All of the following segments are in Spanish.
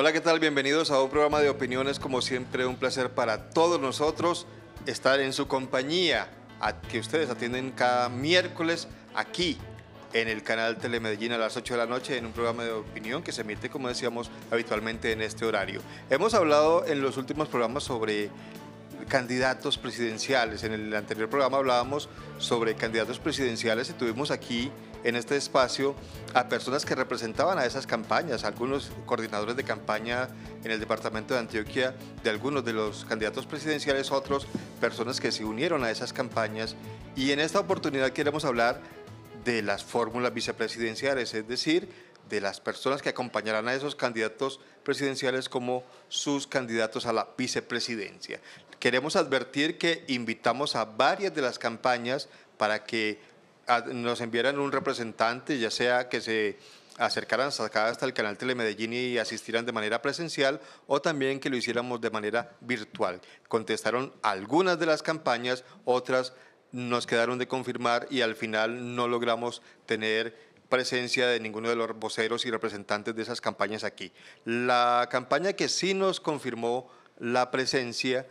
Hola, ¿qué tal? Bienvenidos a un programa de opiniones. Como siempre, un placer para todos nosotros estar en su compañía, a que ustedes atienden cada miércoles aquí en el canal Telemedellín a las 8 de la noche en un programa de opinión que se emite, como decíamos, habitualmente en este horario. Hemos hablado en los últimos programas sobre candidatos presidenciales. En el anterior programa hablábamos sobre candidatos presidenciales y tuvimos aquí en este espacio a personas que representaban a esas campañas, algunos coordinadores de campaña en el departamento de Antioquia de algunos de los candidatos presidenciales, otros personas que se unieron a esas campañas. Y en esta oportunidad queremos hablar de las fórmulas vicepresidenciales, es decir, de las personas que acompañarán a esos candidatos presidenciales como sus candidatos a la vicepresidencia. Queremos advertir que invitamos a varias de las campañas para que nos enviaran un representante, ya sea que se acercaran hasta el canal Telemedellín y asistieran de manera presencial o también que lo hiciéramos de manera virtual. Contestaron algunas de las campañas, otras nos quedaron de confirmar y al final no logramos tener presencia de ninguno de los voceros y representantes de esas campañas aquí. La campaña que sí nos confirmó la presencia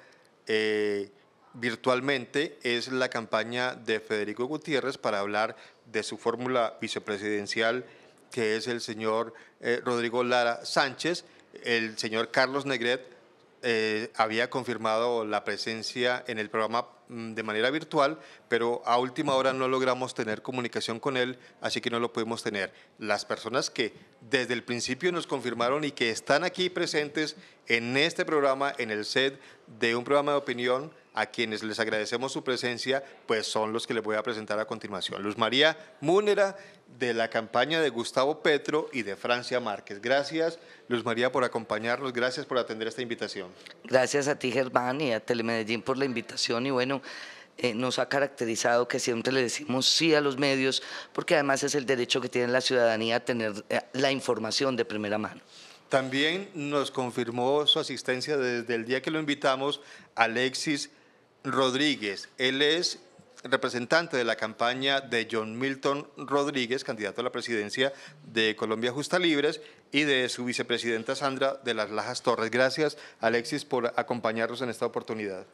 eh, virtualmente es la campaña de Federico Gutiérrez para hablar de su fórmula vicepresidencial, que es el señor eh, Rodrigo Lara Sánchez. El señor Carlos Negret eh, había confirmado la presencia en el programa mm, de manera virtual, pero a última hora no logramos tener comunicación con él, así que no lo pudimos tener. Las personas que desde el principio nos confirmaron y que están aquí presentes en este programa, en el set de un programa de opinión, a quienes les agradecemos su presencia, pues son los que les voy a presentar a continuación. Luz María Múnera, de la campaña de Gustavo Petro y de Francia Márquez. Gracias, Luz María, por acompañarnos. Gracias por atender esta invitación. Gracias a ti, Germán, y a Telemedellín por la invitación. Y bueno, eh, nos ha caracterizado que siempre le decimos sí a los medios, porque además es el derecho que tiene la ciudadanía a tener eh, la información de primera mano. También nos confirmó su asistencia desde el día que lo invitamos Alexis Rodríguez. Él es representante de la campaña de John Milton Rodríguez, candidato a la presidencia de Colombia Justa Libres, y de su vicepresidenta Sandra de las Lajas Torres. Gracias, Alexis, por acompañarnos en esta oportunidad.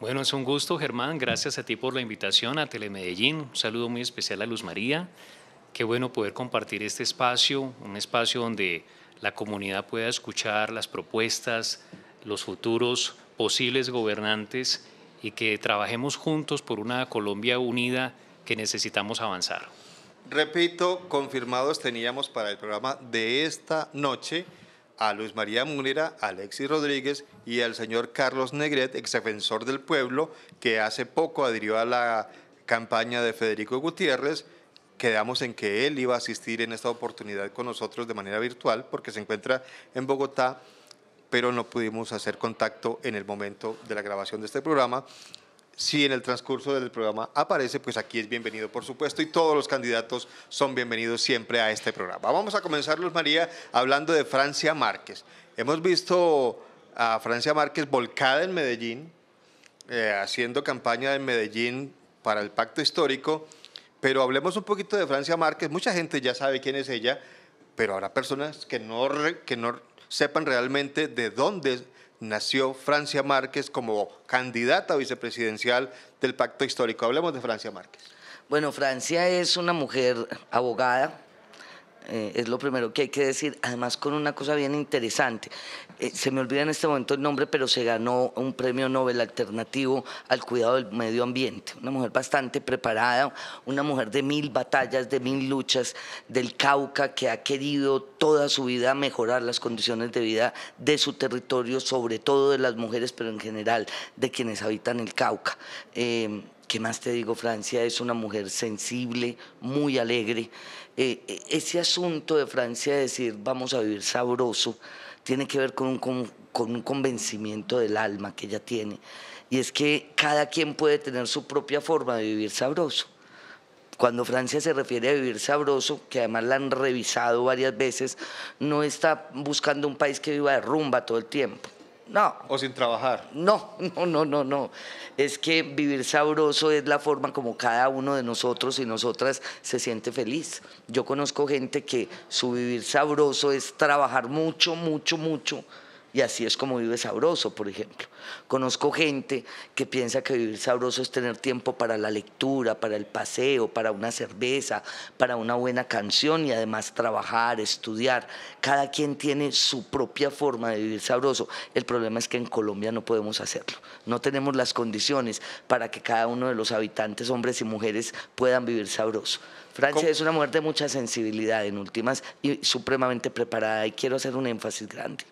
Bueno, es un gusto, Germán. Gracias a ti por la invitación a Telemedellín. Un saludo muy especial a Luz María. Qué bueno poder compartir este espacio, un espacio donde la comunidad pueda escuchar las propuestas, los futuros posibles gobernantes y que trabajemos juntos por una Colombia unida que necesitamos avanzar. Repito, confirmados teníamos para el programa de esta noche a Luis María Múnera, Alexis Rodríguez y al señor Carlos Negret, ex defensor del pueblo, que hace poco adhirió a la campaña de Federico Gutiérrez. Quedamos en que él iba a asistir en esta oportunidad con nosotros de manera virtual porque se encuentra en Bogotá pero no pudimos hacer contacto en el momento de la grabación de este programa. Si en el transcurso del programa aparece, pues aquí es bienvenido, por supuesto, y todos los candidatos son bienvenidos siempre a este programa. Vamos a comenzar, Luz María, hablando de Francia Márquez. Hemos visto a Francia Márquez volcada en Medellín, eh, haciendo campaña en Medellín para el pacto histórico, pero hablemos un poquito de Francia Márquez. Mucha gente ya sabe quién es ella, pero habrá personas que no, que no sepan realmente de dónde nació Francia Márquez como candidata vicepresidencial del pacto histórico. Hablemos de Francia Márquez. Bueno, Francia es una mujer abogada, eh, es lo primero que hay que decir, además con una cosa bien interesante. Eh, se me olvida en este momento el nombre, pero se ganó un premio Nobel alternativo al cuidado del medio ambiente. Una mujer bastante preparada, una mujer de mil batallas, de mil luchas del Cauca, que ha querido toda su vida mejorar las condiciones de vida de su territorio, sobre todo de las mujeres, pero en general de quienes habitan el Cauca. Eh, ¿Qué más te digo? Francia es una mujer sensible, muy alegre. Eh, eh, ese asunto de Francia de decir vamos a vivir sabroso tiene que ver con un, con un convencimiento del alma que ella tiene. Y es que cada quien puede tener su propia forma de vivir sabroso. Cuando Francia se refiere a vivir sabroso, que además la han revisado varias veces, no está buscando un país que viva de rumba todo el tiempo No. ¿O sin trabajar? No, no, no, no, no. Es que vivir sabroso es la forma como cada uno de nosotros y nosotras se siente feliz. Yo conozco gente que su vivir sabroso es trabajar mucho, mucho, mucho y así es como vive sabroso, por ejemplo. Conozco gente que piensa que vivir sabroso es tener tiempo para la lectura, para el paseo, para una cerveza, para una buena canción y además trabajar, estudiar. Cada quien tiene su propia forma de vivir sabroso. El problema es que en Colombia no podemos hacerlo. No tenemos las condiciones para que cada uno de los habitantes, hombres y mujeres, puedan vivir sabroso. Francia es una mujer de mucha sensibilidad en últimas y supremamente preparada y quiero hacer un énfasis grande.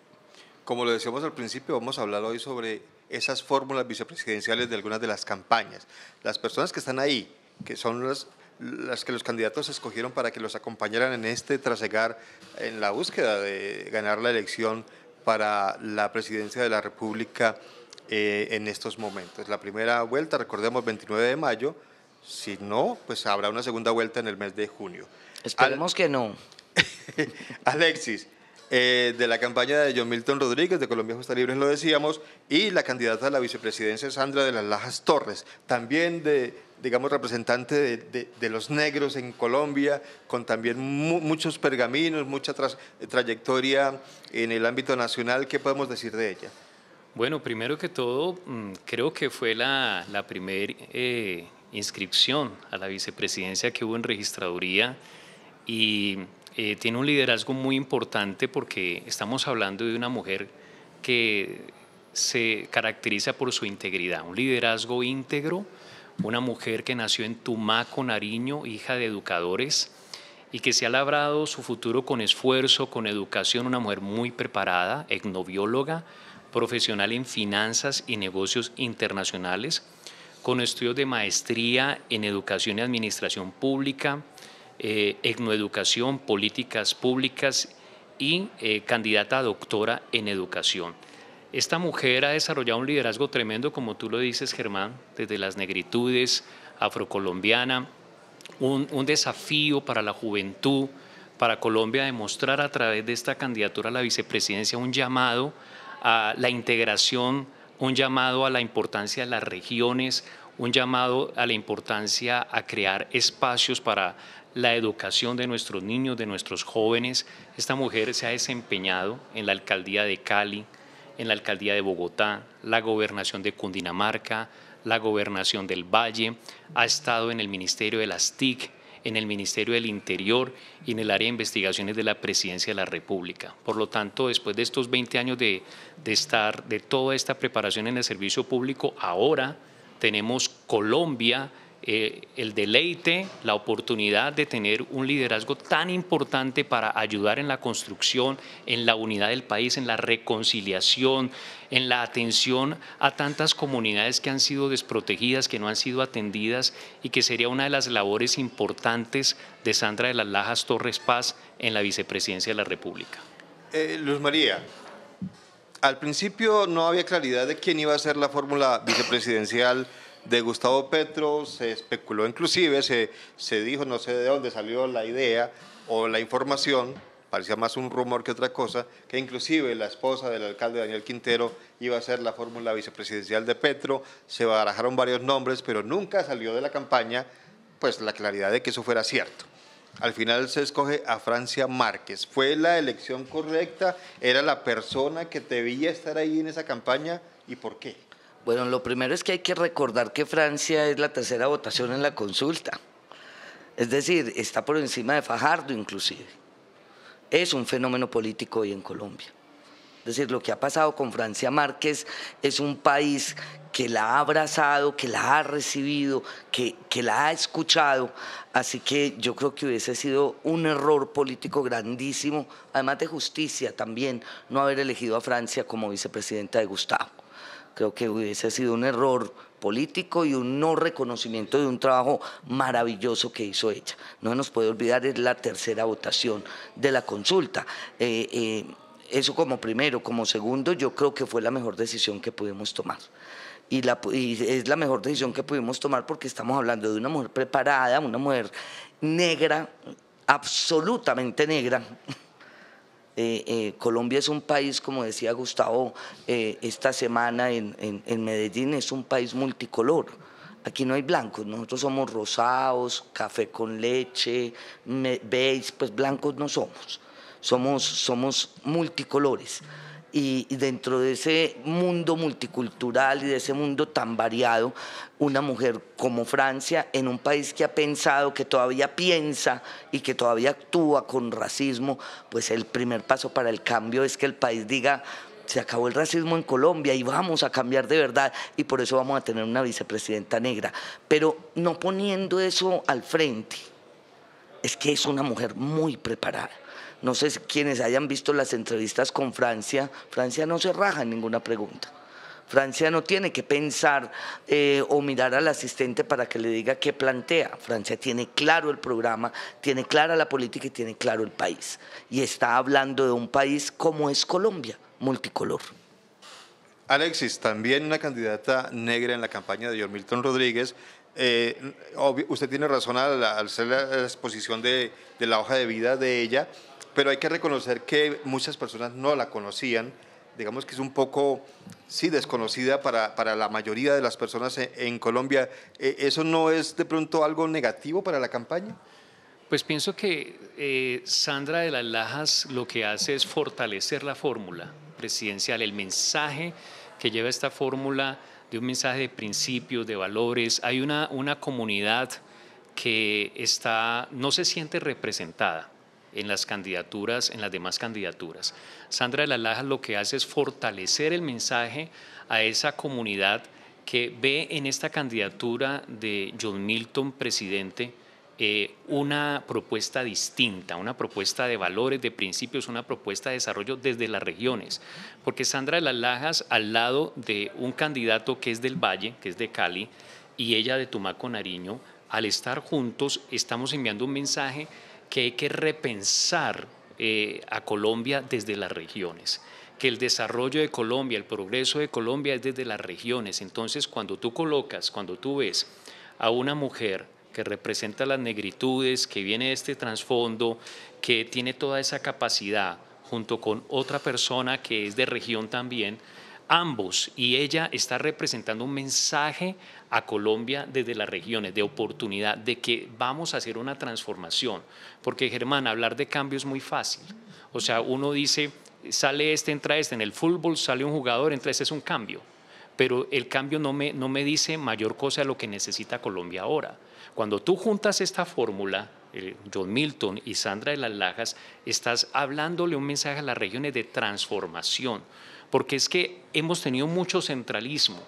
Como lo decíamos al principio, vamos a hablar hoy sobre esas fórmulas vicepresidenciales de algunas de las campañas. Las personas que están ahí, que son las, las que los candidatos escogieron para que los acompañaran en este trasegar, en la búsqueda de ganar la elección para la presidencia de la República eh, en estos momentos. La primera vuelta, recordemos, 29 de mayo, si no, pues habrá una segunda vuelta en el mes de junio. Esperemos que no. Alexis, eh, de la campaña de John Milton Rodríguez, de Colombia Justa Libre, lo decíamos, y la candidata a la vicepresidencia Sandra de las Lajas Torres, también de, digamos, representante de, los negros en Colombia, con también muchos pergaminos, mucha trayectoria en el ámbito nacional. ¿Qué podemos decir de ella? Bueno, primero que todo, mm, creo que fue la, la primera eh, inscripción a la vicepresidencia que hubo en registraduría y eh, tiene un liderazgo muy importante porque estamos hablando de una mujer que se caracteriza por su integridad, un liderazgo íntegro, una mujer que nació en Tumaco, Nariño, hija de educadores y que se ha labrado su futuro con esfuerzo, con educación, una mujer muy preparada, etnobióloga, profesional en finanzas y negocios internacionales, con estudios de maestría en educación y administración pública, eh, etnoeducación, políticas públicas y eh, candidata a doctora en educación. Esta mujer ha desarrollado un liderazgo tremendo, como tú lo dices, Germán, desde las negritudes, afrocolombiana, un, un desafío para la juventud, para Colombia demostrar a través de esta candidatura a la vicepresidencia un llamado a la integración, un llamado a la importancia de las regiones, un llamado a la importancia a crear espacios para la educación de nuestros niños, de nuestros jóvenes. Esta mujer se ha desempeñado en la alcaldía de Cali, en la alcaldía de Bogotá, la gobernación de Cundinamarca, la gobernación del Valle, ha estado en el Ministerio de las TIC, en el Ministerio del Interior y en el área de investigaciones de la Presidencia de la República. Por lo tanto, después de estos 20 años de, de estar, de toda esta preparación en el servicio público, ahora tenemos Colombia eh, el deleite, la oportunidad de tener un liderazgo tan importante para ayudar en la construcción, en la unidad del país, en la reconciliación, en la atención a tantas comunidades que han sido desprotegidas, que no han sido atendidas y que sería una de las labores importantes de Sandra de las Lajas Torres Paz en la vicepresidencia de la República. Eh, Luz María, al principio no había claridad de quién iba a ser la fórmula vicepresidencial de Gustavo Petro, se especuló inclusive, se, se dijo, no sé de dónde salió la idea o la información, parecía más un rumor que otra cosa, que inclusive la esposa del alcalde Daniel Quintero iba a ser la fórmula vicepresidencial de Petro, se barajaron varios nombres, pero nunca salió de la campaña pues la claridad de que eso fuera cierto. Al final se escoge a Francia Márquez. ¿Fue la elección correcta? ¿Era la persona que debía estar ahí en esa campaña? ¿Y por qué? Bueno, lo primero es que hay que recordar que Francia es la tercera votación en la consulta. Es decir, está por encima de Fajardo inclusive. Es un fenómeno político hoy en Colombia. Es decir, lo que ha pasado con Francia Márquez es un país que la ha abrazado, que la ha recibido, que, que la ha escuchado. Así que yo creo que hubiese sido un error político grandísimo, además de justicia también, no haber elegido a Francia como vicepresidenta de Gustavo. Creo que hubiese sido un error político y un no reconocimiento de un trabajo maravilloso que hizo ella. No nos puede olvidar, es la tercera votación de la consulta. Eh, eh, eso como primero. Como segundo, yo creo que fue la mejor decisión que pudimos tomar. Y, es la mejor decisión que pudimos tomar porque estamos hablando de una mujer preparada, una mujer negra, absolutamente negra, Eh, eh, Colombia es un país, como decía Gustavo esta semana en, en, Medellín, es un país multicolor. Aquí no hay blancos, nosotros somos rosados, café con leche, beige, pues blancos no somos, somos, somos multicolores y, dentro de ese mundo multicultural y de ese mundo tan variado, una mujer como Francia, en un país que ha pensado, que todavía piensa y que todavía actúa con racismo, pues el primer paso para el cambio es que el país diga, se acabó el racismo en Colombia y vamos a cambiar de verdad y por eso vamos a tener una vicepresidenta negra, pero no poniendo eso al frente, es que es una mujer muy preparada no sé quienes hayan visto las entrevistas con Francia, Francia no se raja en ninguna pregunta. Francia no tiene que pensar eh, o mirar al asistente para que le diga qué plantea. Francia tiene claro el programa, tiene clara la política y tiene claro el país. Y está hablando de un país como es Colombia, multicolor. Alexis, también una candidata negra en la campaña de John Milton Rodríguez. Eh, usted tiene razón al, hacer la exposición de la hoja de vida de ella pero hay que reconocer que muchas personas no la conocían, digamos que es un poco, sí, desconocida para, para la mayoría de las personas en, Colombia. Eh, ¿Eso no es de pronto algo negativo para la campaña? Pues pienso que eh, Sandra de las Lajas lo que hace es fortalecer la fórmula presidencial, el mensaje que lleva esta fórmula de un mensaje de principios, de valores. Hay una, una comunidad que está, no se siente representada en las candidaturas, en las demás candidaturas. Sandra de la Laja lo que hace es fortalecer el mensaje a esa comunidad que ve en esta candidatura de John Milton presidente eh, una propuesta distinta, una propuesta de valores, de principios, una propuesta de desarrollo desde las regiones. Porque Sandra de las Lajas, al lado de un candidato que es del Valle, que es de Cali, y ella de Tumaco Nariño, al estar juntos estamos enviando un mensaje que hay que repensar eh, a Colombia desde las regiones que el desarrollo de Colombia, el progreso de Colombia es desde las regiones. Entonces, cuando tú colocas, cuando tú ves a una mujer que representa las negritudes, que viene de este trasfondo, que tiene toda esa capacidad, junto con otra persona que es de región también, ambos, y ella está representando un mensaje a Colombia desde las regiones, de oportunidad, de que vamos a hacer una transformación. Porque Germán, hablar de cambio es muy fácil. O sea, uno dice, sale este, entra este, en el fútbol sale un jugador, entra este, es un cambio. Pero el cambio no me, no me dice mayor cosa de lo que necesita Colombia ahora. Cuando tú juntas esta fórmula, John Milton y Sandra de las Lajas, estás hablándole un mensaje a las regiones de transformación porque es que hemos tenido mucho centralismo.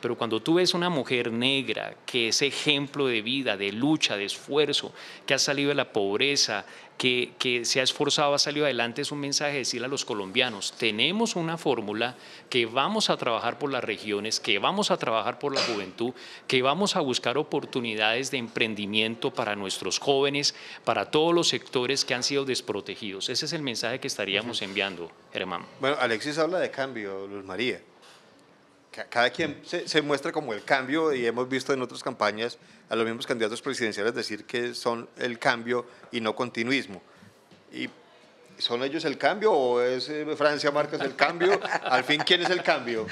Pero cuando tú ves una mujer negra que es ejemplo de vida, de lucha, de esfuerzo, que ha salido de la pobreza, que, que, se ha esforzado, ha salido adelante, es un mensaje de decirle a los colombianos, tenemos una fórmula que vamos a trabajar por las regiones, que vamos a trabajar por la juventud, que vamos a buscar oportunidades de emprendimiento para nuestros jóvenes, para todos los sectores que han sido desprotegidos. Ese es el mensaje que estaríamos enviando, Germán. Bueno, Alexis habla de cambio, Luz María. Cada quien se, se muestra como el cambio y hemos visto en otras campañas a los mismos candidatos presidenciales decir que son el cambio y no continuismo. ¿Y son ellos el cambio o es eh, Francia Márquez el cambio? Al fin, ¿quién es el cambio?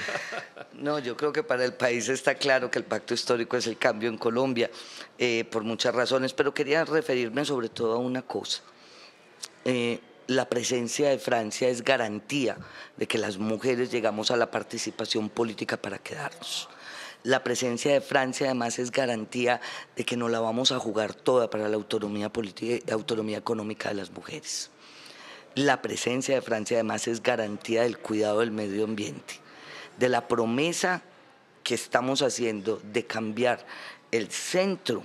No, yo creo que para el país está claro que el pacto histórico es el cambio en Colombia, eh, por muchas razones, pero quería referirme sobre todo a una cosa. Eh, la presencia de Francia es garantía de que las mujeres llegamos a la participación política para quedarnos. La presencia de Francia además es garantía de que no la vamos a jugar toda para la autonomía política y autonomía económica de las mujeres. La presencia de Francia además es garantía del cuidado del medio ambiente, de la promesa que estamos haciendo de cambiar el centro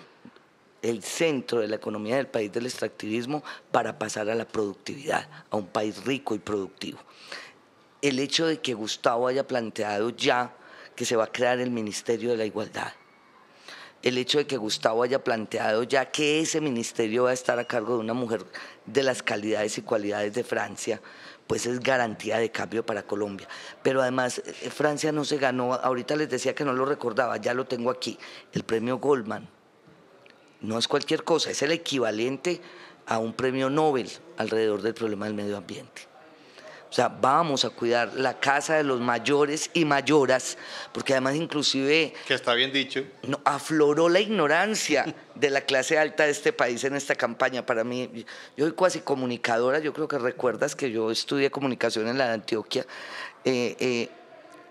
el centro de la economía del país del extractivismo para pasar a la productividad, a un país rico y productivo. El hecho de que Gustavo haya planteado ya que se va a crear el Ministerio de la Igualdad. El hecho de que Gustavo haya planteado ya que ese ministerio va a estar a cargo de una mujer de las calidades y cualidades de Francia, pues es garantía de cambio para Colombia. Pero además, eh, Francia no se ganó, ahorita les decía que no lo recordaba, ya lo tengo aquí, el premio Goldman. No es cualquier cosa, es el equivalente a un premio Nobel alrededor del problema del medio ambiente. O sea, vamos a cuidar la casa de los mayores y mayoras, porque además inclusive... Que está bien dicho. No, afloró la ignorancia de la clase alta de este país en esta campaña. Para mí, yo soy cuasi comunicadora, yo creo que recuerdas que yo estudié comunicación en la de Antioquia, eh, eh,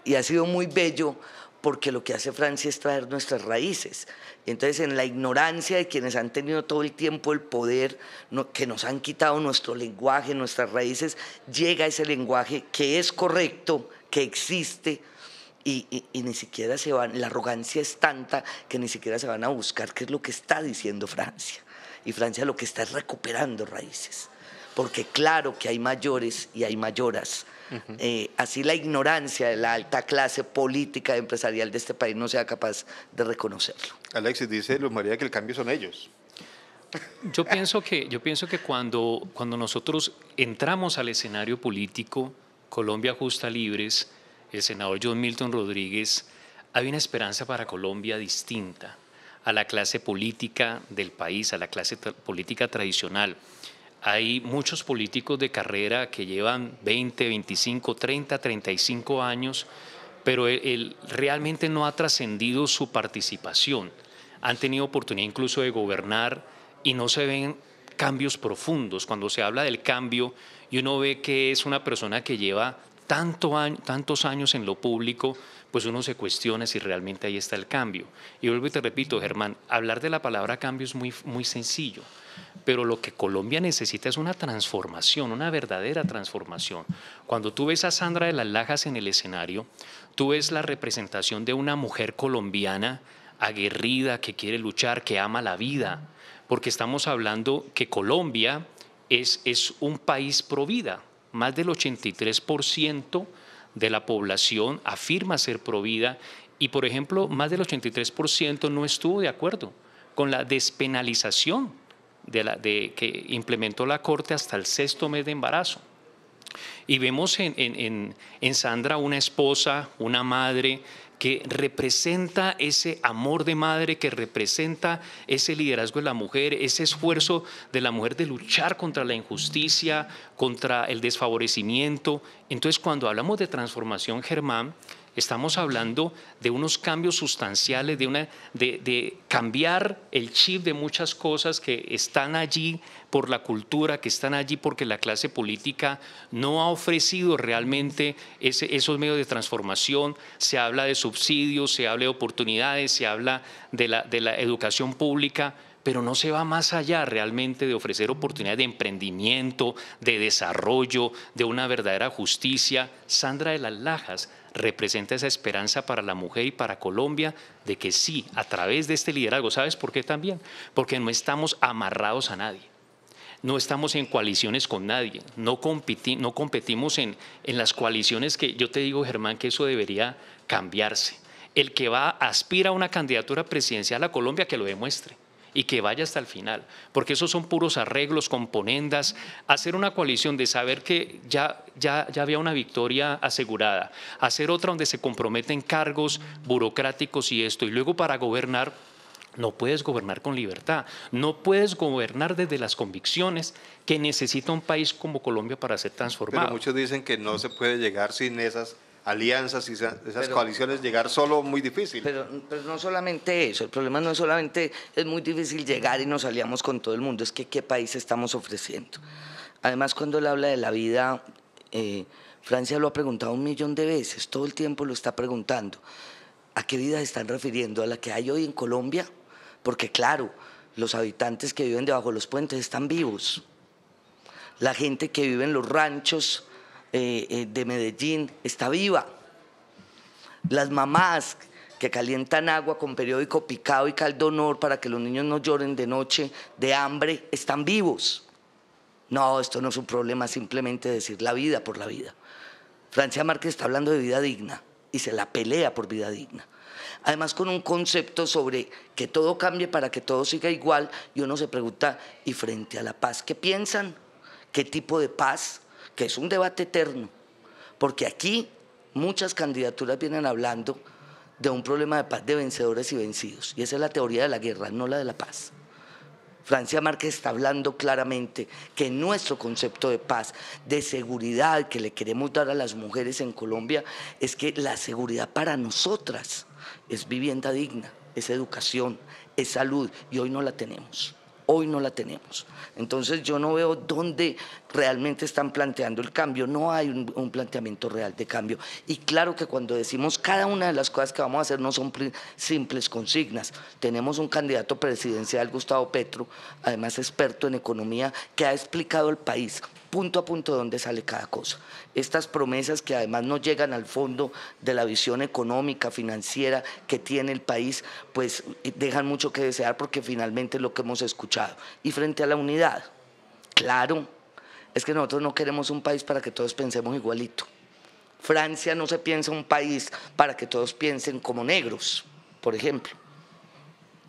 y ha sido muy bello porque lo que hace Francia es traer nuestras raíces. Entonces, en la ignorancia de quienes han tenido todo el tiempo el poder, que nos han quitado nuestro lenguaje, nuestras raíces, llega ese lenguaje que es correcto, que existe, y, ni siquiera se van, la arrogancia es tanta que ni siquiera se van a buscar qué es lo que está diciendo Francia. Y Francia lo que está es recuperando raíces. Porque claro que hay mayores y hay mayoras eh, así la ignorancia de la alta clase política empresarial de este país no sea capaz de reconocerlo. Alexis dice Luz María que el cambio son ellos. Yo pienso que, yo pienso que cuando, cuando nosotros entramos al escenario político, Colombia Justa Libres, el senador John Milton Rodríguez, hay una esperanza para Colombia distinta a la clase política del país, a la clase política tradicional. Hay muchos políticos de carrera que llevan 20, 25, 30, 35 años, pero él, realmente no ha trascendido su participación. Han tenido oportunidad incluso de gobernar y no se ven cambios profundos. Cuando se habla del cambio y uno ve que es una persona que lleva tanto tantos años en lo público, pues uno se cuestiona si realmente ahí está el cambio. Y vuelvo y te repito, Germán, hablar de la palabra cambio es muy, muy sencillo. Pero lo que Colombia necesita es una transformación, una verdadera transformación. Cuando tú ves a Sandra de las Lajas en el escenario, tú ves la representación de una mujer colombiana aguerrida, que quiere luchar, que ama la vida, porque estamos hablando que Colombia es, es un país pro vida. Más del 83% de la población afirma ser pro vida y, por ejemplo, más del 83% no estuvo de acuerdo con la despenalización de la, que implementó la Corte hasta el sexto mes de embarazo. Y vemos en, en, en, Sandra una esposa, una madre que representa ese amor de madre, que representa ese liderazgo de la mujer, ese esfuerzo de la mujer de luchar contra la injusticia, contra el desfavorecimiento. Entonces, cuando hablamos de transformación, Germán, Estamos hablando de unos cambios sustanciales, de, cambiar el chip de muchas cosas que están allí por la cultura, que están allí porque la clase política no ha ofrecido realmente esos medios de transformación. Se habla de subsidios, se habla de oportunidades, se habla de la, de la educación pública pero no se va más allá realmente de ofrecer oportunidades de emprendimiento, de desarrollo, de una verdadera justicia. Sandra de las Lajas representa esa esperanza para la mujer y para Colombia de que sí, a través de este liderazgo, ¿sabes por qué también? Porque no estamos amarrados a nadie. No estamos en coaliciones con nadie, no, no competimos en, en las coaliciones que yo te digo, Germán, que eso debería cambiarse. El que va, aspira a una candidatura presidencial a Colombia, que lo demuestre y que vaya hasta el final, porque esos son puros arreglos, componendas, hacer una coalición de saber que ya, ya, ya había una victoria asegurada, hacer otra donde se comprometen cargos burocráticos y esto, y luego para gobernar no puedes gobernar con libertad, no puedes gobernar desde las convicciones que necesita un país como Colombia para ser transformado. Pero muchos dicen que no se puede llegar sin esas alianzas y esas coaliciones llegar solo muy difícil. Pero, pero, no solamente eso, el problema no es solamente es muy difícil llegar y nos aliamos con todo el mundo, es que qué país estamos ofreciendo. Además, cuando él habla de la vida, eh, Francia lo ha preguntado un millón de veces, todo el tiempo lo está preguntando. ¿A qué vida se están refiriendo? ¿A la que hay hoy en Colombia? Porque claro, los habitantes que viven debajo de los puentes están vivos. La gente que vive en los ranchos eh, eh, de Medellín está viva. Las mamás que calientan agua con periódico picado y caldo honor para que los niños no lloren de noche de hambre, están vivos. No, esto no es un problema simplemente decir la vida por la vida. Francia Márquez está hablando de vida digna y se la pelea por vida digna. Además con un concepto sobre que todo cambie para que todo siga igual y uno se pregunta, ¿y frente a la paz qué piensan? ¿Qué tipo de paz? Que es un debate eterno, porque aquí muchas candidaturas vienen hablando de un problema de paz de vencedores y vencidos, y esa es la teoría de la guerra, no la de la paz. Francia Márquez está hablando claramente que nuestro concepto de paz, de seguridad que le queremos dar a las mujeres en Colombia, es que la seguridad para nosotras es vivienda digna, es educación, es salud, y hoy no la tenemos hoy no la tenemos. Entonces yo no veo dónde realmente están planteando el cambio, no hay un, planteamiento real de cambio. Y claro que cuando decimos cada una de las cosas que vamos a hacer no son simples consignas. Tenemos un candidato presidencial, Gustavo Petro, además experto en economía, que ha explicado al país punto a punto de dónde sale cada cosa. Estas promesas que además no llegan al fondo de la visión económica, financiera que tiene el país, pues dejan mucho que desear porque finalmente es lo que hemos escuchado. Y frente a la unidad, claro, es que nosotros no queremos un país para que todos pensemos igualito. Francia no se piensa un país para que todos piensen como negros, por ejemplo.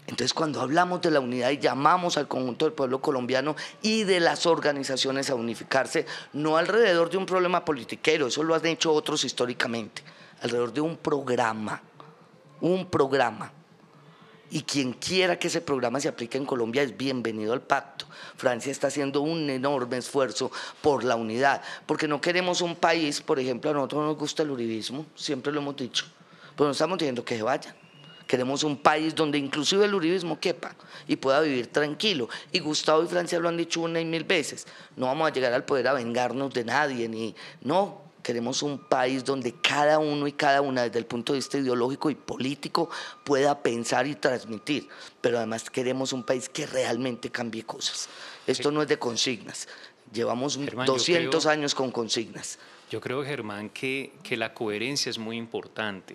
Entonces, cuando hablamos de la unidad y llamamos al conjunto del pueblo colombiano y de las organizaciones a unificarse, no alrededor de un problema politiquero, eso lo han hecho otros históricamente, alrededor de un programa, un programa. Y quien quiera que ese programa se aplique en Colombia es bienvenido al pacto. Francia está haciendo un enorme esfuerzo por la unidad, porque no queremos un país, por ejemplo, a nosotros nos gusta el uribismo, siempre lo hemos dicho, pero no estamos diciendo que se vayan Queremos un país donde inclusive el uribismo quepa y pueda vivir tranquilo. Y Gustavo y Francia lo han dicho una y mil veces. No vamos a llegar al poder a vengarnos de nadie, ni no. Queremos un país donde cada uno y cada una, desde el punto de vista ideológico y político, pueda pensar y transmitir. Pero además queremos un país que realmente cambie cosas. Esto no es de consignas. Llevamos 200 años con consignas. Yo creo, Germán, que, que la coherencia es muy importante.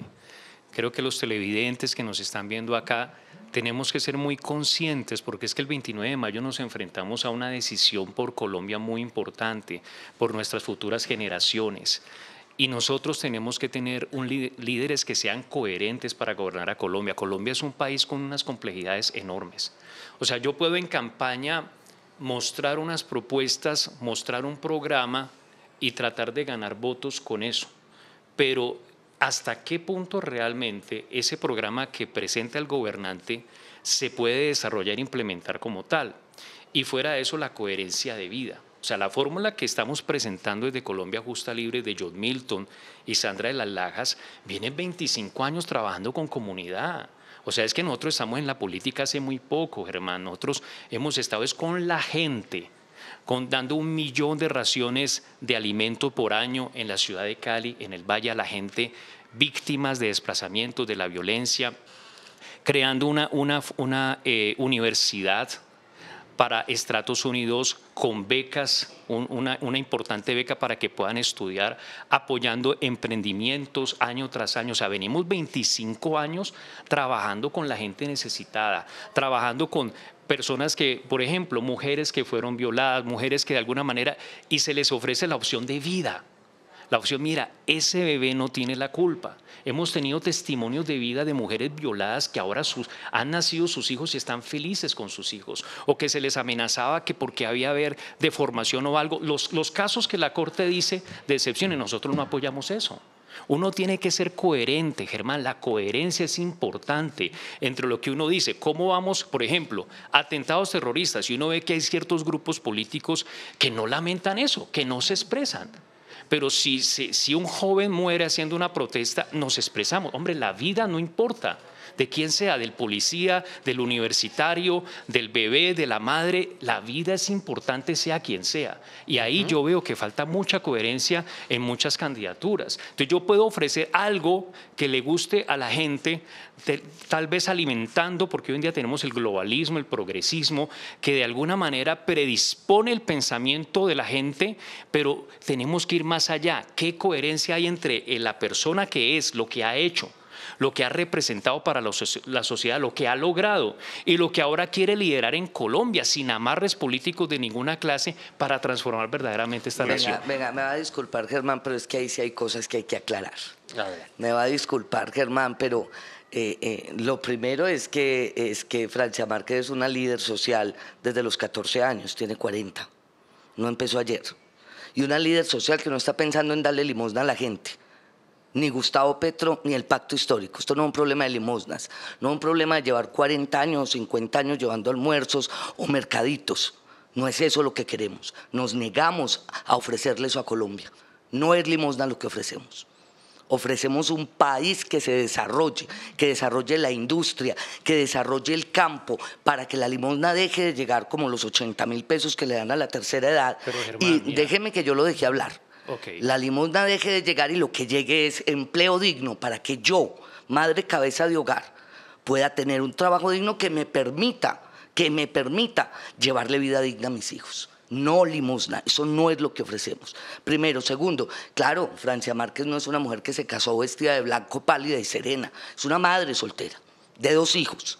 Creo que los televidentes que nos están viendo acá tenemos que ser muy conscientes porque es que el 29 de mayo nos enfrentamos a una decisión por Colombia muy importante, por nuestras futuras generaciones. Y nosotros tenemos que tener líderes que sean coherentes para gobernar a Colombia. Colombia es un país con unas complejidades enormes. O sea, yo puedo en campaña mostrar unas propuestas, mostrar un programa y tratar de ganar votos con eso. Pero hasta qué punto realmente ese programa que presenta el gobernante se puede desarrollar e implementar como tal. Y fuera de eso, la coherencia de vida. O sea, la fórmula que estamos presentando desde Colombia Justa Libre de John Milton y Sandra de las Lajas, viene 25 años trabajando con comunidad. O sea, es que nosotros estamos en la política hace muy poco, Germán. Nosotros hemos estado es con la gente dando un millón de raciones de alimento por año en la ciudad de Cali, en el Valle, a la gente víctimas de desplazamientos, de la violencia, creando una, una, una eh, universidad para estratos unidos con becas, una, una, importante beca para que puedan estudiar, apoyando emprendimientos año tras año. O sea, venimos 25 años trabajando con la gente necesitada, trabajando con personas que, por ejemplo, mujeres que fueron violadas, mujeres que de alguna manera, y se les ofrece la opción de vida. La opción, mira, ese bebé no tiene la culpa. Hemos tenido testimonios de vida de mujeres violadas que ahora sus, han nacido sus hijos y están felices con sus hijos, o que se les amenazaba que porque había haber deformación o algo. Los, los casos que la Corte dice de excepción y nosotros no apoyamos eso. Uno tiene que ser coherente, Germán, la coherencia es importante entre lo que uno dice, cómo vamos, por ejemplo, atentados terroristas, y uno ve que hay ciertos grupos políticos que no lamentan eso, que no se expresan. Pero si, si, un joven muere haciendo una protesta, nos expresamos. Hombre, la vida no importa de quién sea, del policía, del universitario, del bebé, de la madre, la vida es importante sea quien sea. Y ahí yo veo que falta mucha coherencia en muchas candidaturas. Entonces yo puedo ofrecer algo que le guste a la gente, tal vez alimentando, porque hoy en día tenemos el globalismo, el progresismo, que de alguna manera predispone el pensamiento de la gente, pero tenemos que ir más allá. ¿Qué coherencia hay entre la persona que es, lo que ha hecho? Lo que ha representado para la sociedad, lo que ha logrado y lo que ahora quiere liderar en Colombia sin amarres políticos de ninguna clase para transformar verdaderamente esta nación. Venga, me va a disculpar Germán, pero es que ahí sí hay cosas que hay que aclarar. Me va a disculpar Germán, pero... Eh, eh, lo primero es que, es que Francia Márquez es una líder social desde los 14 años, tiene 40, no empezó ayer. Y una líder social que no está pensando en darle limosna a la gente, ni Gustavo Petro, ni el pacto histórico. Esto no es un problema de limosnas, no es un problema de llevar 40 años o 50 años llevando almuerzos o mercaditos. No es eso lo que queremos. Nos negamos a ofrecerle eso a Colombia. No es limosna lo que ofrecemos. Ofrecemos un país que se desarrolle, que desarrolle la industria, que desarrolle el campo, para que la limosna deje de llegar como los 80 mil pesos que le dan a la tercera edad. y déjeme que yo lo deje hablar. La limosna deje de llegar y lo que llegue es empleo digno para que yo, madre cabeza de hogar, pueda tener un trabajo digno que me permita, que me permita llevarle vida digna a mis hijos no limosna. Eso no es lo que ofrecemos. Primero. Segundo, claro, Francia Márquez no es una mujer que se casó vestida de blanco, pálida y serena. Es una madre soltera, de dos hijos,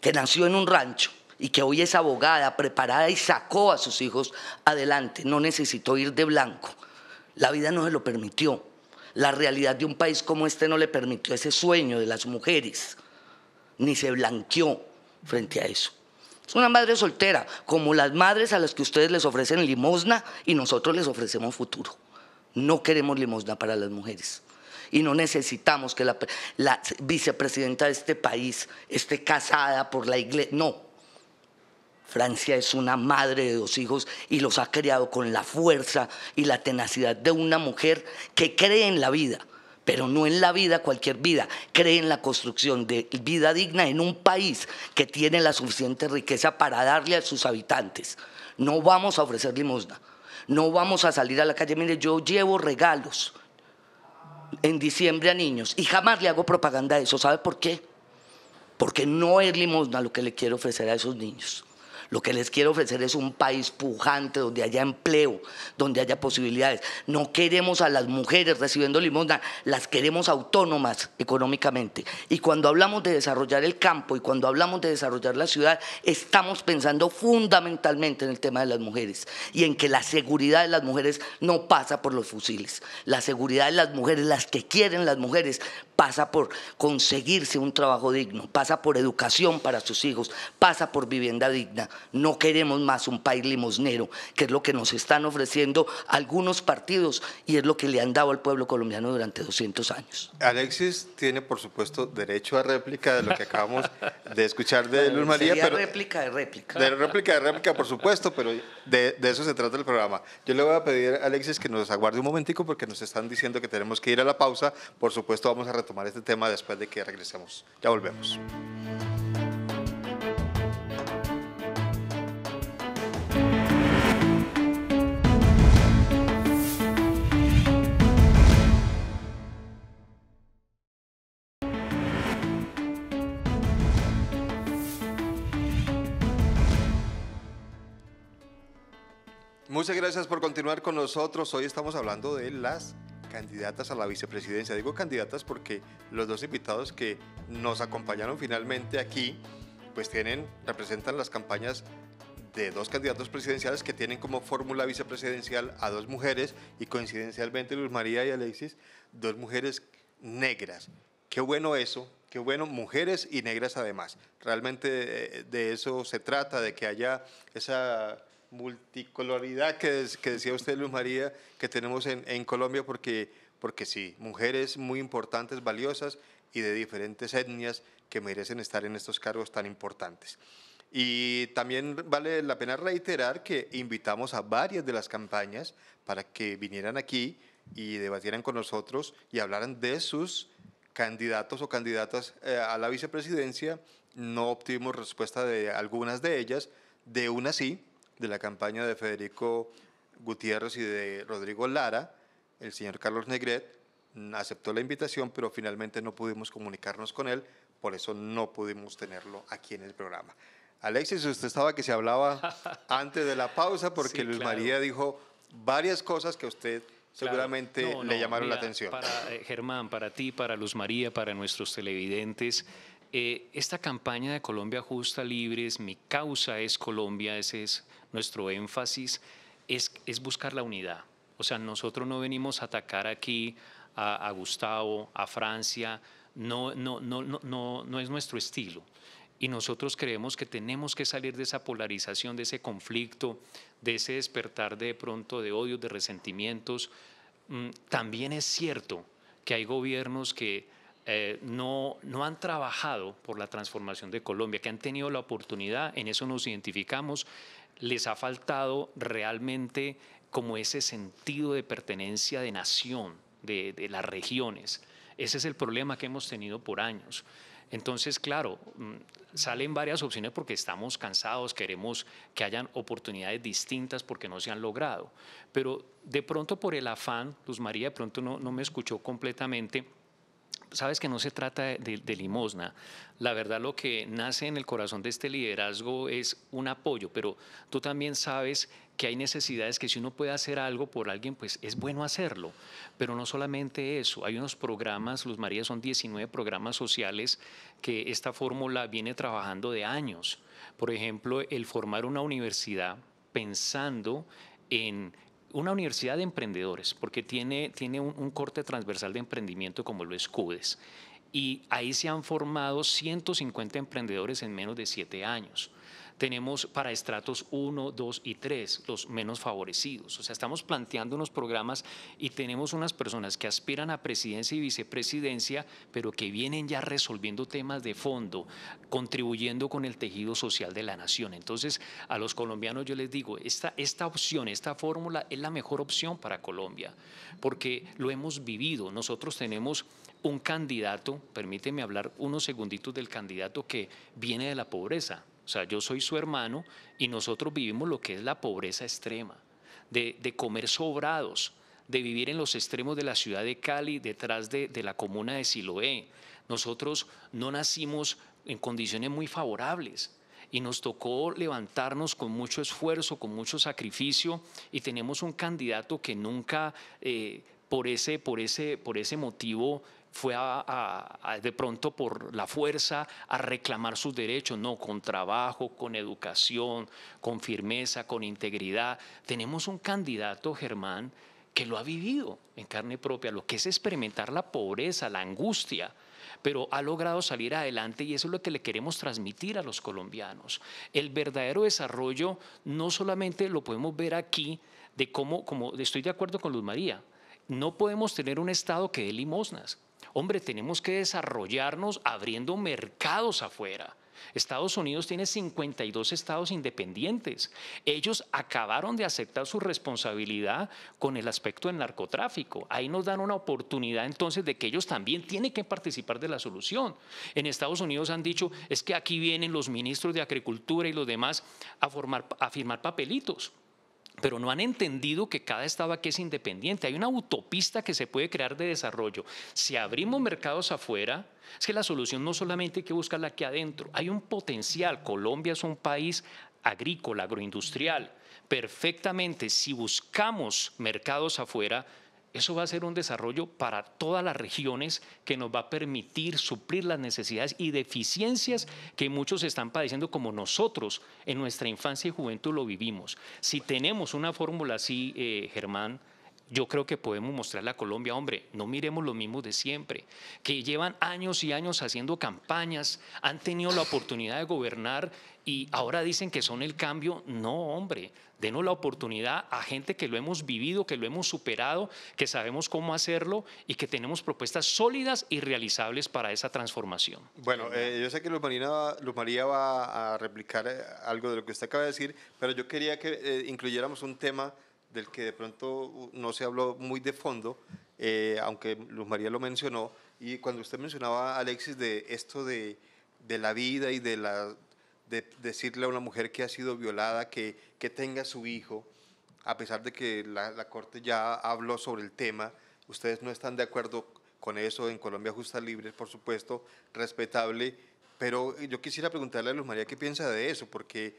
que nació en un rancho y que hoy es abogada, preparada y sacó a sus hijos adelante. No necesitó ir de blanco. La vida no se lo permitió. La realidad de un país como este no le permitió ese sueño de las mujeres, ni se blanqueó frente a eso. Es una madre soltera, como las madres a las que ustedes les ofrecen limosna y nosotros les ofrecemos futuro. No queremos limosna para las mujeres. Y no necesitamos que la, vicepresidenta de este país esté casada por la iglesia. No. Francia es una madre de dos hijos y los ha criado con la fuerza y la tenacidad de una mujer que cree en la vida pero no en la vida, cualquier vida. Cree en la construcción de vida digna en un país que tiene la suficiente riqueza para darle a sus habitantes. No vamos a ofrecer limosna, no vamos a salir a la calle. Mire, yo llevo regalos en diciembre a niños y jamás le hago propaganda de eso. ¿Sabe por qué? Porque no es limosna lo que le quiero ofrecer a esos niños. Lo que les quiero ofrecer es un país pujante, donde haya empleo, donde haya posibilidades. No queremos a las mujeres recibiendo limosna, las queremos autónomas económicamente. Y cuando hablamos de desarrollar el campo y cuando hablamos de desarrollar la ciudad, estamos pensando fundamentalmente en el tema de las mujeres y en que la seguridad de las mujeres no pasa por los fusiles. La seguridad de las mujeres, las que quieren las mujeres, pasa por conseguirse un trabajo digno, pasa por educación para sus hijos, pasa por vivienda digna. No queremos más un país limosnero, que es lo que nos están ofreciendo algunos partidos y es lo que le han dado al pueblo colombiano durante 200 años. Alexis tiene, por supuesto, derecho a réplica de lo que acabamos de escuchar de Luz María. Sería réplica de réplica. De réplica de réplica, por supuesto, pero de, de eso se trata el programa. Yo le voy a pedir a Alexis que nos aguarde un momentico porque nos están diciendo que tenemos que ir a la pausa. Por supuesto, vamos a retomar tomar este tema después de que regresemos. Ya volvemos. Muchas gracias por continuar con nosotros. Hoy estamos hablando de las candidatas a la vicepresidencia. Digo candidatas porque los dos invitados que nos acompañaron finalmente aquí, pues tienen, representan las campañas de dos candidatos presidenciales que tienen como fórmula vicepresidencial a dos mujeres y coincidencialmente Luz María y Alexis, dos mujeres negras. Qué bueno eso, qué bueno, mujeres y negras además. Realmente eh, de eso se trata, de que haya esa multicoloridad que, decía usted, Luz María, que tenemos en, en, Colombia, porque, porque sí, mujeres muy importantes, valiosas y de diferentes etnias que merecen estar en estos cargos tan importantes. Y también vale la pena reiterar que invitamos a varias de las campañas para que vinieran aquí y debatieran con nosotros y hablaran de sus candidatos o candidatas eh, a la vicepresidencia. No obtuvimos respuesta de algunas de ellas, de una sí, de la campaña de Federico Gutiérrez y de Rodrigo Lara, el señor Carlos Negret aceptó la invitación, pero finalmente no pudimos comunicarnos con él, por eso no pudimos tenerlo aquí en el programa. Alexis, usted estaba que se hablaba antes de la pausa porque Luis María dijo varias cosas que a usted seguramente le llamaron la atención. Para, eh, Germán, para ti, para Luz María, para nuestros televidentes, eh, esta campaña de Colombia Justa, Libres, mi causa es Colombia, ese es nuestro énfasis, es, es buscar la unidad. O sea, nosotros no venimos a atacar aquí a, Gustavo, a Francia, no, no, no, no, no es nuestro estilo. Y nosotros creemos que tenemos que salir de esa polarización, de ese conflicto, de ese despertar de pronto de odios, de resentimientos. Mm, también es cierto que hay gobiernos que eh, no, no han trabajado por la transformación de Colombia, que han tenido la oportunidad, en eso nos identificamos, les ha faltado realmente como ese sentido de pertenencia de nación, de, de las regiones. Ese es el problema que hemos tenido por años. Entonces, claro, mm, salen varias opciones porque estamos cansados, queremos que hayan oportunidades distintas porque no se han logrado. Pero de pronto por el afán, Luz María de pronto no, no me escuchó completamente, sabes que no se trata de, limosna. La verdad lo que nace en el corazón de este liderazgo es un apoyo, pero tú también sabes que hay necesidades que si uno puede hacer algo por alguien, pues es bueno hacerlo. Pero no solamente eso, hay unos programas, Luz María, son 19 programas sociales que esta fórmula viene trabajando de años. Por ejemplo, el formar una universidad pensando en una universidad de emprendedores, porque tiene, tiene un, corte transversal de emprendimiento como lo es CUDES. Y ahí se han formado 150 emprendedores en menos de siete años tenemos para estratos 1, 2 y 3, los menos favorecidos. O sea, estamos planteando unos programas y tenemos unas personas que aspiran a presidencia y vicepresidencia, pero que vienen ya resolviendo temas de fondo, contribuyendo con el tejido social de la nación. Entonces, a los colombianos yo les digo, esta, esta opción, esta fórmula es la mejor opción para Colombia, porque lo hemos vivido. Nosotros tenemos un candidato, permíteme hablar unos segunditos del candidato que viene de la pobreza, sea, yo soy su hermano y nosotros vivimos lo que es la pobreza extrema, de, comer sobrados, de vivir en los extremos de la ciudad de Cali, detrás de, de la comuna de Siloé. Nosotros no nacimos en condiciones muy favorables y nos tocó levantarnos con mucho esfuerzo, con mucho sacrificio y tenemos un candidato que nunca eh, por, ese, por, ese, por ese motivo fue a, de pronto por la fuerza a reclamar sus derechos, no, con trabajo, con educación, con firmeza, con integridad. Tenemos un candidato, Germán, que lo ha vivido en carne propia, lo que es experimentar la pobreza, la angustia, pero ha logrado salir adelante y eso es lo que le queremos transmitir a los colombianos. El verdadero desarrollo no solamente lo podemos ver aquí, de cómo, como estoy de acuerdo con Luz María, no podemos tener un Estado que dé limosnas. Hombre, tenemos que desarrollarnos abriendo mercados afuera. Estados Unidos tiene 52 estados independientes. Ellos acabaron de aceptar su responsabilidad con el aspecto del narcotráfico. Ahí nos dan una oportunidad entonces de que ellos también tienen que participar de la solución. En Estados Unidos han dicho, es que aquí vienen los ministros de Agricultura y los demás a, formar, a firmar papelitos pero no han entendido que cada estado aquí es independiente. Hay una autopista que se puede crear de desarrollo. Si abrimos mercados afuera, es que la solución no solamente hay que buscarla aquí adentro, hay un potencial. Colombia es un país agrícola, agroindustrial. Perfectamente, si buscamos mercados afuera, eso va a ser un desarrollo para todas las regiones que nos va a permitir suplir las necesidades y deficiencias que muchos están padeciendo como nosotros en nuestra infancia y juventud lo vivimos. Si tenemos una fórmula así, eh, Germán, yo creo que podemos mostrarle a Colombia, hombre, no miremos lo mismo de siempre, que llevan años y años haciendo campañas, han tenido la oportunidad de gobernar y ahora dicen que son el cambio. No, hombre, denos la oportunidad a gente que lo hemos vivido, que lo hemos superado, que sabemos cómo hacerlo y que tenemos propuestas sólidas y realizables para esa transformación. Bueno, eh, yo sé que Luz, María va a replicar eh, algo de lo que usted acaba de decir, pero yo quería que eh, incluyéramos un tema del que de pronto no se habló muy de fondo, eh, aunque Luz María lo mencionó, y cuando usted mencionaba, Alexis, de esto de, de la vida y de, la, de decirle a una mujer que ha sido violada que, que tenga su hijo, a pesar de que la, la, Corte ya habló sobre el tema, ustedes no están de acuerdo con eso, en Colombia Justa Libre, por supuesto, respetable, pero yo quisiera preguntarle a Luz María qué piensa de eso, porque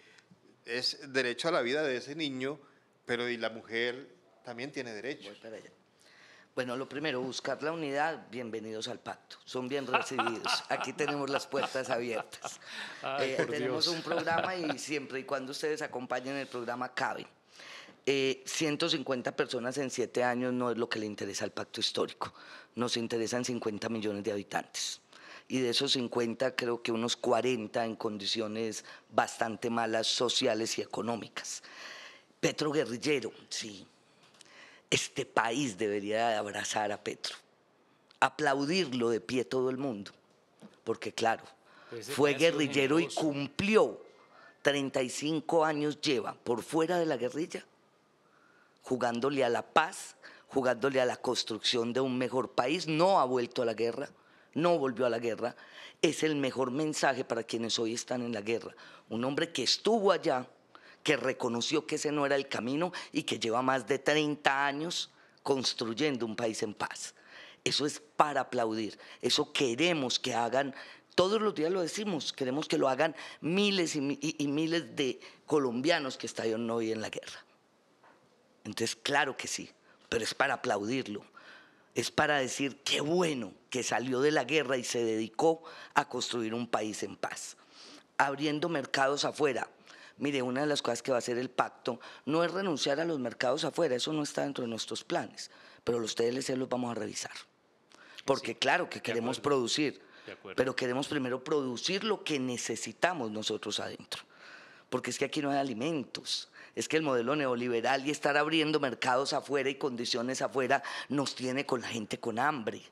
es derecho a la vida de ese niño, pero y la mujer también tiene derechos. Bueno, lo primero, buscar la unidad, bienvenidos al pacto, son bien recibidos. Aquí tenemos las puertas abiertas. Eh, tenemos un programa y siempre y cuando ustedes acompañen el programa caben. 150 eh, personas en 7 años no es lo que le interesa al pacto histórico, nos interesan 50 millones de habitantes. Y de esos 50 creo que unos 40 en condiciones bastante malas sociales y económicas. Petro guerrillero, sí. Este país debería abrazar a Petro. aplaudirlo de pie todo el mundo, porque claro, ese fue guerrillero y cumplió. 35 años lleva por fuera de la guerrilla, jugándole a la paz, jugándole a la construcción de un mejor país. No ha vuelto a la guerra, no volvió a la guerra. Es el mejor mensaje para quienes hoy están en la guerra. Un hombre que estuvo allá, que reconoció que ese no era el camino y que lleva más de 30 años construyendo un país en paz. Eso es para aplaudir. Eso queremos que hagan, todos los días lo decimos, queremos que lo hagan miles y, mi- y- y miles de colombianos que están hoy en la guerra. Entonces, claro que sí, pero es para aplaudirlo. Es para decir qué bueno que salió de la guerra y se dedicó a construir un país en paz. Abriendo mercados afuera. Mire, una de las cosas que va a hacer el pacto no es renunciar a los mercados afuera, eso no está dentro de nuestros planes, pero los TLC los vamos a revisar. Porque claro que queremos acuerdo. producir, pero queremos primero producir lo que necesitamos nosotros adentro. Porque es que aquí no hay alimentos. Es que el modelo neoliberal y estar abriendo mercados afuera y condiciones afuera nos tiene con la gente con hambre.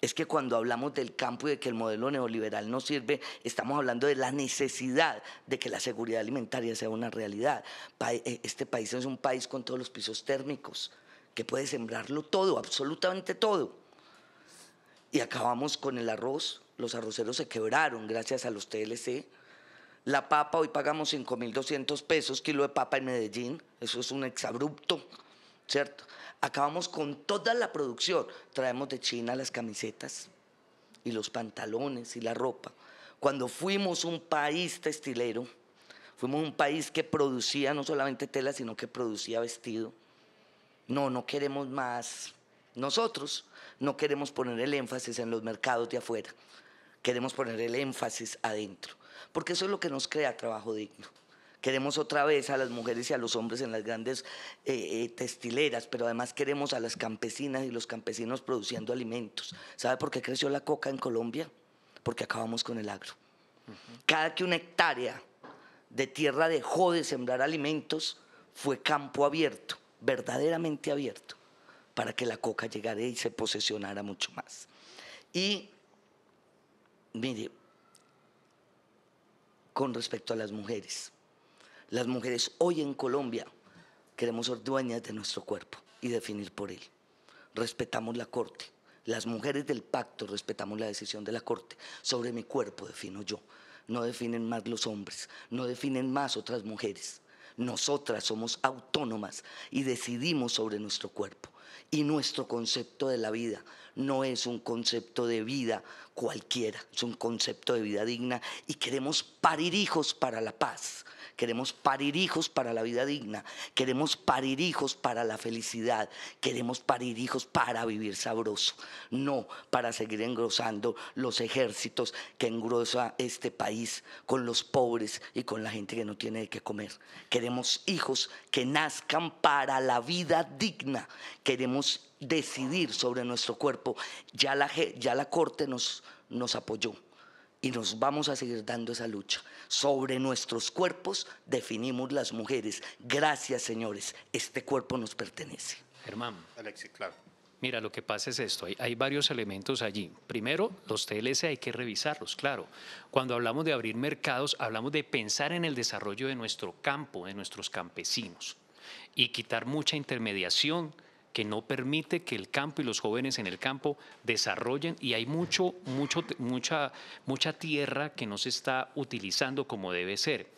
Es que cuando hablamos del campo y de que el modelo neoliberal no sirve, estamos hablando de la necesidad de que la seguridad alimentaria sea una realidad. Eh, Este país es un país con todos los pisos térmicos, que puede sembrarlo todo, absolutamente todo. Y acabamos con el arroz. Los arroceros se quebraron gracias a los TLC. La papa, hoy pagamos 5.200 pesos kilo de papa en Medellín. Eso es un exabrupto, ¿cierto? Acabamos con toda la producción. Traemos de China las camisetas y los pantalones y la ropa. Cuando fuimos un país textilero, fuimos un país que producía no solamente tela, sino que producía vestido. No, no queremos más. Nosotros no queremos poner el énfasis en los mercados de afuera. Queremos poner el énfasis adentro. Porque eso es lo que nos crea trabajo digno. Queremos otra vez a las mujeres y a los hombres en las grandes eh, eh, textileras, pero además queremos a las campesinas y los campesinos produciendo alimentos. ¿Sabe por qué creció la coca en Colombia? Porque acabamos con el agro. Cada que una hectárea de tierra dejó de sembrar alimentos, fue campo abierto, verdaderamente abierto, para que la coca llegara y se posesionara mucho más. Y, mire, con respecto a las mujeres, las mujeres hoy en Colombia queremos ser dueñas de nuestro cuerpo y definir por él. Respetamos la corte. Las mujeres del pacto respetamos la decisión de la corte. Sobre mi cuerpo defino yo. No definen más los hombres, no definen más otras mujeres. Nosotras somos autónomas y decidimos sobre nuestro cuerpo. Y nuestro concepto de la vida no es un concepto de vida cualquiera, es un concepto de vida digna y queremos parir hijos para la paz. Queremos parir hijos para la vida digna. Queremos parir hijos para la felicidad. Queremos parir hijos para vivir sabroso. No para seguir engrosando los ejércitos que engrosa este país con los pobres y con la gente que no tiene de qué comer. Hijos que nazcan para la vida digna. Queremos decidir sobre nuestro cuerpo. Ya la, ya la corte nos, nos apoyó y nos vamos a seguir dando esa lucha. Sobre nuestros cuerpos definimos las mujeres. Gracias, señores. Este cuerpo nos pertenece. Germán, Alexis, claro. Mira, lo que pasa es esto, hay, hay varios elementos allí. Primero, los TLC hay que revisarlos, claro. Cuando hablamos de abrir mercados, hablamos de pensar en el desarrollo de nuestro campo, de nuestros campesinos, y quitar mucha intermediación que no permite que el campo y los jóvenes en el campo desarrollen y hay mucho, mucho, mucha, mucha tierra que no se está utilizando como debe ser.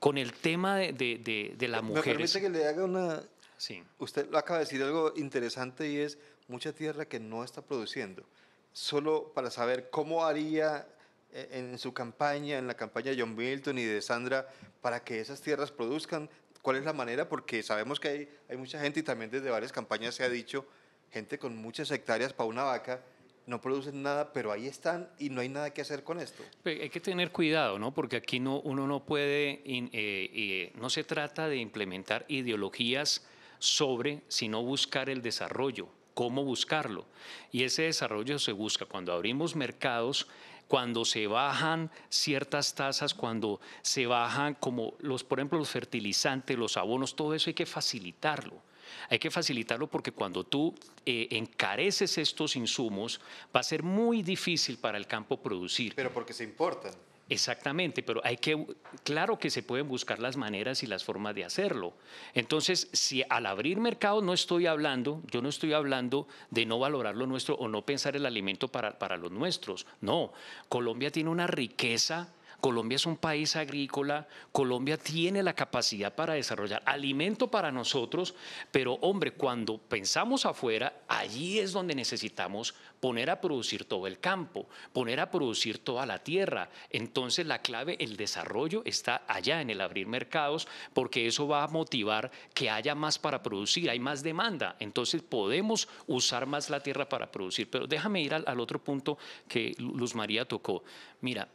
Con el tema de, de, de, de las ¿Me mujeres. permite que le haga una... Sí. Usted lo acaba de decir algo interesante y es mucha tierra que no está produciendo. Solo para saber cómo haría eh, en su campaña, en la campaña de John Milton y de Sandra, para que esas tierras produzcan, cuál es la manera, porque sabemos que hay, mucha gente y también desde varias campañas se ha dicho, gente con muchas hectáreas para una vaca, no producen nada, pero ahí están y no hay nada que hacer con esto. Hay que tener cuidado, ¿no? Porque aquí no, uno no puede, eh, eh, no se trata de implementar ideologías sobre, sino buscar el desarrollo, cómo buscarlo. Y ese desarrollo se busca cuando abrimos mercados, cuando se bajan ciertas tasas, cuando se bajan como los, por ejemplo, los fertilizantes, los abonos, todo eso hay que facilitarlo. Hay que facilitarlo porque cuando tú eh, encareces estos insumos, va a ser muy difícil para el campo producir. Pero porque se importan. Exactamente, pero hay que, claro que se pueden buscar las maneras y las formas de hacerlo. Entonces, si al abrir mercados no estoy hablando, yo no estoy hablando de no valorar lo nuestro o no pensar el alimento para, para los nuestros. No, Colombia tiene una riqueza Colombia es un país agrícola, Colombia tiene la capacidad para desarrollar alimento para nosotros, pero hombre, cuando pensamos afuera, allí es donde necesitamos poner a producir todo el campo, poner a producir toda la tierra. Entonces la clave, el desarrollo está allá en el abrir mercados, porque eso va a motivar que haya más para producir, hay más demanda, entonces podemos usar más la tierra para producir. Pero déjame ir al, otro punto que Luz María tocó. Mira,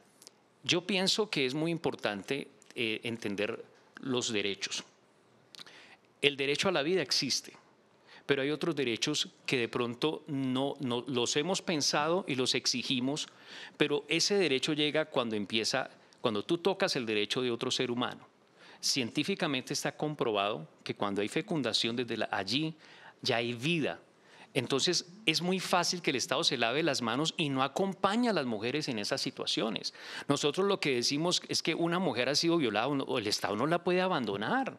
yo pienso que es muy importante eh, entender los derechos. El derecho a la vida existe, pero hay otros derechos que de pronto no, no los hemos pensado y los exigimos, pero ese derecho llega cuando empieza, cuando tú tocas el derecho de otro ser humano. Científicamente está comprobado que cuando hay fecundación desde allí ya hay vida, entonces es muy fácil que el Estado se lave las manos y no acompaña a las mujeres en esas situaciones. Nosotros lo que decimos es que una mujer ha sido violada el Estado no la puede abandonar.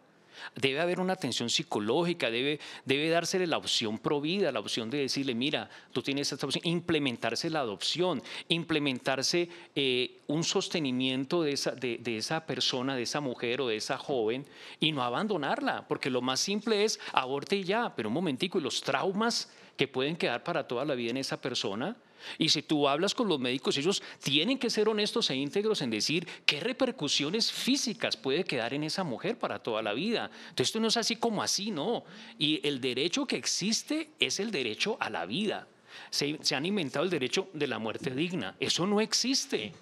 Debe haber una atención psicológica, debe, debe dársele la opción provida, la opción de decirle, mira, tú tienes esta opción, implementarse la adopción, implementarse eh, un sostenimiento de esa, de, esa persona, de esa mujer o de esa joven y no abandonarla, porque lo más simple es aborte y ya, pero un momentico, y los traumas que pueden quedar para toda la vida en esa persona, y si tú hablas con los médicos, ellos tienen que ser honestos e íntegros en decir qué repercusiones físicas puede quedar en esa mujer para toda la vida. Entonces esto no es así como así, no. Y el derecho que existe es el derecho a la vida. Se, se han inventado el derecho de la muerte digna. Eso no existe.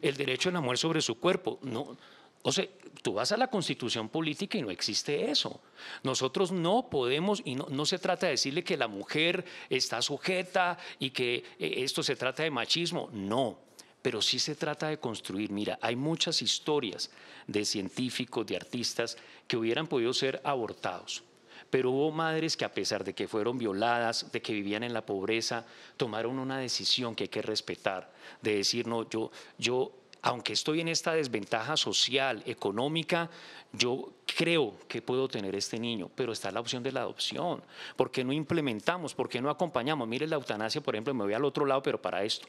El derecho a la muerte sobre su cuerpo. No, o sea, tú vas a la constitución política y no existe eso. Nosotros no podemos, y no, se trata de decirle que la mujer está sujeta y que eh, esto se trata de machismo, no, pero sí se trata de construir. Mira, hay muchas historias de científicos, de artistas que hubieran podido ser abortados. Pero hubo madres que a pesar de que fueron violadas, de que vivían en la pobreza, tomaron una decisión que hay que respetar, de decir, no, yo, yo aunque estoy en esta desventaja social, económica, yo creo que puedo tener este niño, pero está la opción de la adopción. ¿Por qué no implementamos? ¿Por qué no acompañamos? Mire la eutanasia, por ejemplo, me voy al otro lado, pero para esto.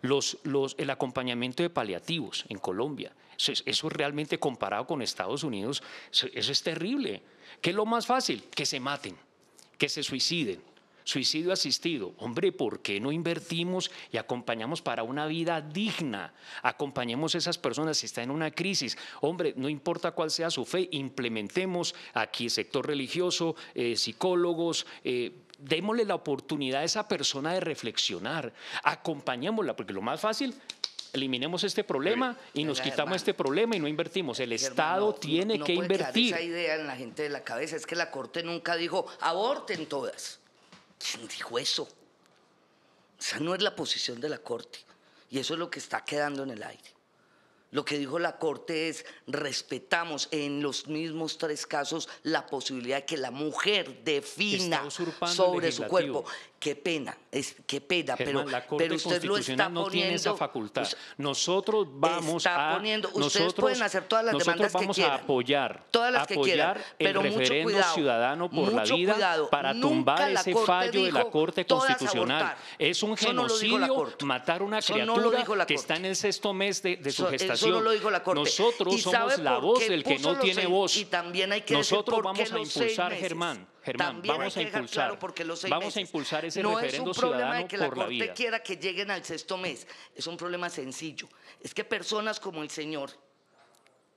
Los, los, el acompañamiento de paliativos en Colombia, eso es, eso realmente comparado con Estados Unidos, eso es terrible. ¿Qué es lo más fácil? Que se maten, que se suiciden Suicidio asistido. Hombre, ¿por qué no invertimos y acompañamos para una vida digna? Acompañemos a esas personas si están en una crisis. Hombre, no importa cuál sea su fe, implementemos aquí sector religioso, eh, psicólogos. Eh, démosle la oportunidad a esa persona de reflexionar, acompañémosla, porque lo más fácil eliminemos este problema y nos quitamos este problema y no invertimos. El Estado tiene que invertir. Esa idea en la gente de la cabeza es que la Corte nunca dijo aborten todas. ¿Quién dijo eso? Esa no es la posición de la Corte. Y eso es lo que está quedando en el aire. Lo que dijo la Corte es, respetamos en los mismos tres casos la posibilidad de que la mujer defina sobre su cuerpo. Qué pena, es, qué pena, pero, pero usted lo está no poniendo. Tiene esa facultad. Nosotros vamos a. Poniendo, ustedes pueden hacer todas las demandas vamos que a apoyar. Todas las que quieran. Pero el referendo ciudadano por la vida para tumbar ese fallo de la Corte Constitucional. Es un genocidio matar una criatura que está en el sexto mes de, su gestación. Eso no lo dijo la Corte. Nosotros somos la voz del que no tiene voz. Y también hay que Nosotros vamos a impulsar, Germán Germán, vamos a impulsar, porque los vamos a impulsar ese no referendo es un problema de que la Corte quiera que lleguen al sexto mes. Es un problema sencillo. Es que personas como el señor,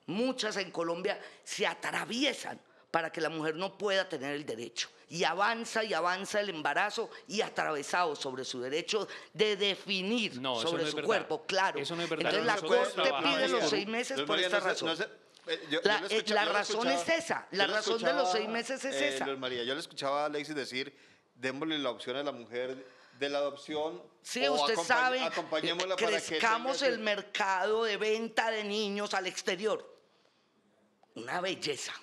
muchas en Colombia, se atraviesan para que la mujer no pueda tener el derecho. Y avanza y avanza el embarazo y atravesado sobre su derecho de definir sobre su cuerpo, claro. Eso no es verdad. Entonces la Corte pide los seis meses por esta razón. Eh, la, razón es esa, la razón de los seis meses es eh, esa. María, yo le escuchaba a Alexis decir, démosle la opción a la mujer de la adopción. Sí, usted sabe, crezcamos el mercado de venta de niños al exterior. Una belleza.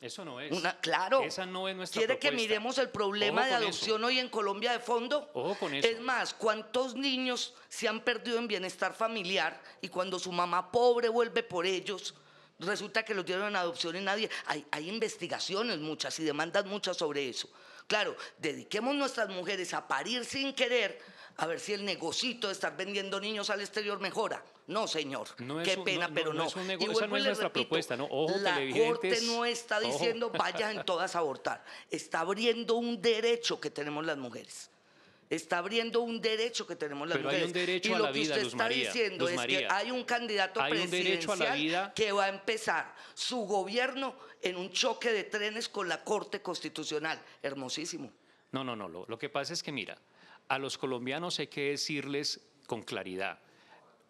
Eso no es. Una, claro. Esa no es nuestra ¿Quiere que miremos el problema de adopción eso. hoy en Colombia de fondo? Ojo con eso. Es más, ¿cuántos niños se han perdido en bienestar familiar y cuando su mamá pobre vuelve por ellos, resulta que los dieron en adopción y nadie... Hay, hay investigaciones muchas y demandas muchas sobre eso. Claro, dediquemos nuestras mujeres a parir sin querer, a ver si el negocito de estar vendiendo niños al exterior mejora. No, señor. No es Qué un- pena, no- pero no no. es un esa no es nuestra repito, propuesta, ¿no? Ojo, la. Corte no está diciendo vayan todas a abortar. Está abriendo un derecho que tenemos las mujeres. Está abriendo un derecho que tenemos las Pero hay mujeres. un derecho y a lo la que vida, usted Luz está María, diciendo Luz es María. que hay un candidato Hay un derecho a la presidencial vida. que va a empezar su gobierno en un choque de trenes con la Corte Constitucional. Hermosísimo. No, no, no. Lo, lo que pasa es que, mira, a los colombianos hay que decirles con claridad.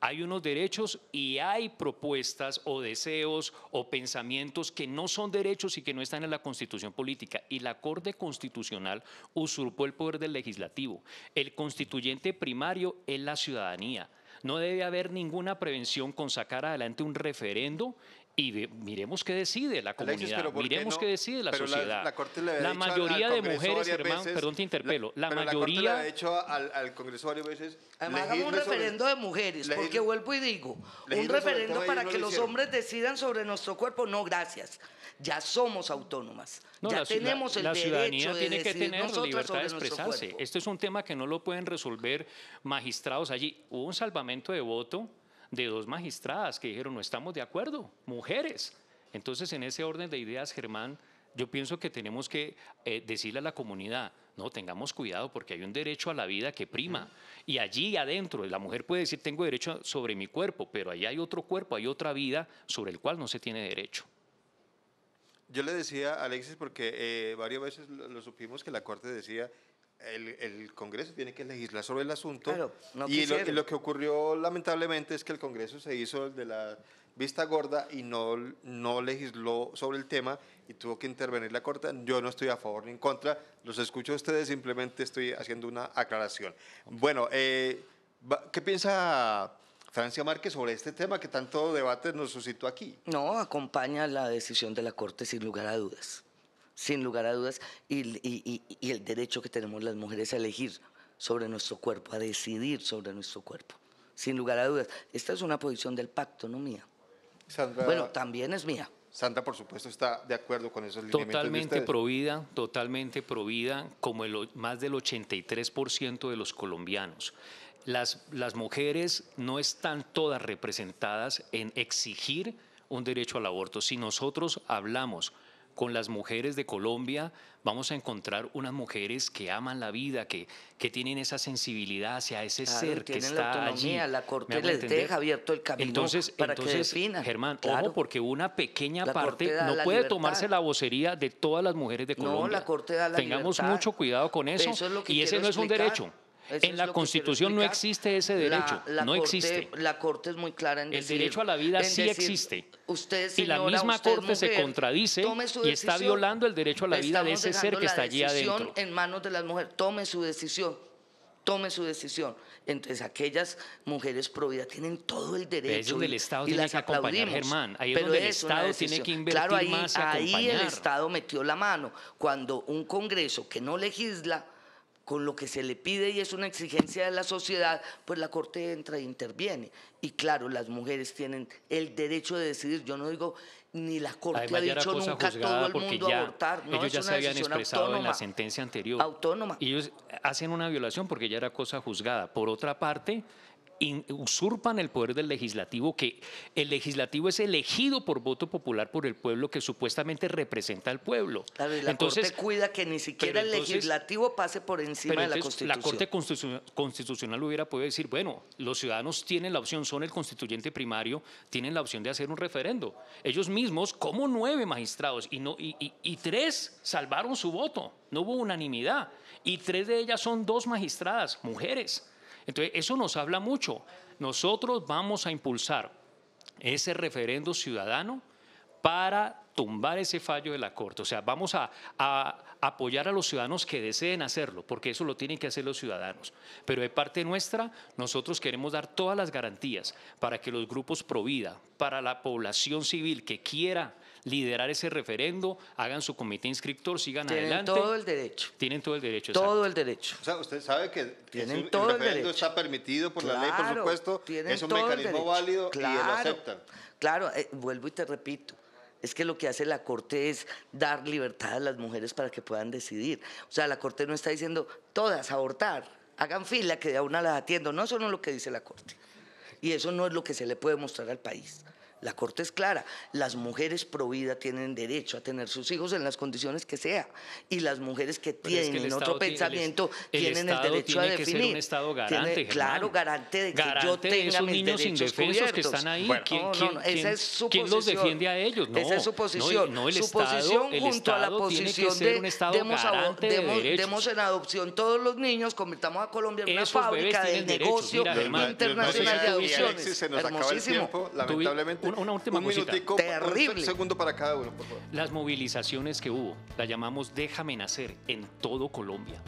Hay unos derechos y hay propuestas o deseos o pensamientos que no son derechos y que no están en la constitución política. Y la Corte Constitucional usurpó el poder del legislativo. El constituyente primario es la ciudadanía. No debe haber ninguna prevención con sacar adelante un referendo y ve- miremos qué decide la Alexis, comunidad, pero ¿por qué miremos no? qué decide la Pero la- sociedad. la Corte le había La dicho al- mayoría al de mujeres, Germán, veces- perdón te interpelo, la, pero La Corte le mayoría... ha hecho al, al Congreso varias veces. Además, hagamos un legisle sobre- referendo de mujeres, porque vuelvo y digo, un referendo para no que lo los hombres decidan sobre nuestro cuerpo, no, gracias. Ya somos autónomas. No, ya la, tenemos la- el la derecho ciudadanía de tiene que decidir tener la libertad de sobre nuestro expresarse. cuerpo. Este es un tema que no lo pueden resolver magistrados allí. Hubo un salvamento de voto de dos magistradas que dijeron no estamos de acuerdo, mujeres. Entonces, en ese orden de ideas, Germán, yo pienso que tenemos que eh, decirle a la comunidad, no, tengamos cuidado porque hay un derecho a la vida que prima. Y allí adentro, la mujer puede decir, tengo derecho sobre mi cuerpo, pero allí hay otro cuerpo, hay otra vida sobre el cual no se tiene derecho. Yo le decía a Alexis, porque eh, varias veces lo, lo supimos que la Corte decía, el, el Congreso tiene que legislar sobre el asunto. Claro, no y, lo, y quisieron. lo que ocurrió lamentablemente es que el Congreso se hizo el de la vista gorda y no, no legisló sobre el tema y tuvo que intervenir la Corte. Yo no estoy a favor ni en contra, los escucho a ustedes, simplemente estoy haciendo una aclaración. Bueno, eh, ¿qué piensa Francia Márquez sobre este tema que tanto debate nos suscitó aquí? No, acompaña la decisión de la Corte sin lugar a dudas. Sin lugar a dudas. Y, y- y- y el derecho que tenemos las mujeres a elegir sobre nuestro cuerpo, a decidir sobre nuestro cuerpo. Sin lugar a dudas. Esta es una posición del pacto, no mía. Sandra, Bueno, también es mía. Sandra, por supuesto, está de acuerdo con esos Totalmente provida, totalmente provida, como el, más del 83% de los colombianos. Las, las mujeres no están todas representadas en exigir un derecho al aborto. Si nosotros hablamos con las mujeres de Colombia, vamos a encontrar unas mujeres que aman la vida, que, que tienen esa sensibilidad hacia ese Claro, ser que tienen la está autonomía, allí. la Corte ¿Me hago les entender? deja abierto el camino entonces, para que definan. Germán, Claro. ojo, porque una pequeña La parte no puede libertad. tomarse la vocería de todas las mujeres de No, Colombia. la Corte da la Tengamos libertad. mucho cuidado con eso. Es y ese no es un derecho. Eso en la Constitución no existe ese derecho. La- la no Corte- existe. La Corte es muy clara en El decir- derecho a la vida sí decir, existe. Usted, y la señora, misma usted, Corte se contradice y está violando el derecho a la vida de ese ser que está allí adentro. en manos de las mujeres. Tome su decisión. Tome su decisión. Entonces, aquellas mujeres pro vida tienen todo el derecho. Ahí es donde y- el Estado y tiene las que acompañar. Germán. Ahí es Pero donde el Estado tiene que invertir claro, ahí, más y ahí el. Estado metió la mano. Cuando un Congreso que no legisla con lo que se le pide y es una exigencia de la sociedad, pues la Corte entra e interviene. Y claro, las mujeres tienen el derecho de decidir. Yo no digo ni la Corte Además, ha dicho nunca todo el mundo ya abortar. No, ellos es ya una se habían expresado en la autónoma. sentencia anterior. Autónoma. Y ellos hacen una violación porque ya era cosa juzgada. Por otra parte, in- usurpan el poder del legislativo, que el legislativo es elegido por voto popular por el pueblo que supuestamente representa al pueblo. Claro, y la entonces, Corte cuida que ni siquiera el entonces- legislativo pase por encima de la Constitución. Corte Constitu- Constitucional hubiera podido decir, bueno, los ciudadanos tienen la opción, son el constituyente primario, tienen la opción de hacer un referendo. Ellos mismos, como nueve magistrados, y, no, y, y- y tres salvaron su voto, no hubo unanimidad, y tres de ellas son dos magistradas, mujeres. Entonces, eso nos habla mucho. Nosotros vamos a impulsar ese referendo ciudadano para tumbar ese fallo de la Corte. O sea, vamos a, apoyar a los ciudadanos que deseen hacerlo, porque eso lo tienen que hacer los ciudadanos. Pero de parte nuestra, nosotros queremos dar todas las garantías para que los grupos pro vida, para la población civil que quiera liderar ese referendo, hagan su comité inscriptor, sigan Tienen adelante. todo el derecho. Tienen todo el derecho. Todo exacto. el derecho. O sea, usted sabe que Tienen todo el el referendo derecho. está permitido por la ley, por Claro, supuesto, tienen es un todo el mecanismo derecho. válido y lo Claro, aceptan. Claro, eh, vuelvo y te repito. Es que lo que hace la Corte es dar libertad a las mujeres para que puedan decidir. O sea, la Corte no está diciendo todas abortar, hagan fila que a una las atiendo. No, eso no es lo que dice la Corte. Y eso no es lo que se le puede mostrar al país. La Corte es clara. Las mujeres pro vida tienen derecho a tener sus hijos en las condiciones que sea. Y las mujeres que Pero es que el tienen otro tiene- el pensamiento el tienen el derecho a tiene que ser definir. un Estado Tiene- garante, Germán. claro, garante de que yo Garante de tenga esos mis niños derechos indefensos que están ahí. Bueno, ¿Quién- no, quién- no, esa quién- es su quién los posición. defiende a ellos? No, esa es su posición. no, el su Estado- posición el junto a la tiene posición de un Estado demos, a- garante de demos- demos en adopción todos los niños, convirtamos a Colombia en una fábrica tienen derechos. negocio Mira, internacional de Y adopciones. Se nos acaba el Hermosísimo. tiempo, lamentablemente. Una- una última un cosita. minutico, Terrible. un segundo para cada uno, por favor. Las movilizaciones que hubo, la llamamos Déjame nacer en todo Colombia.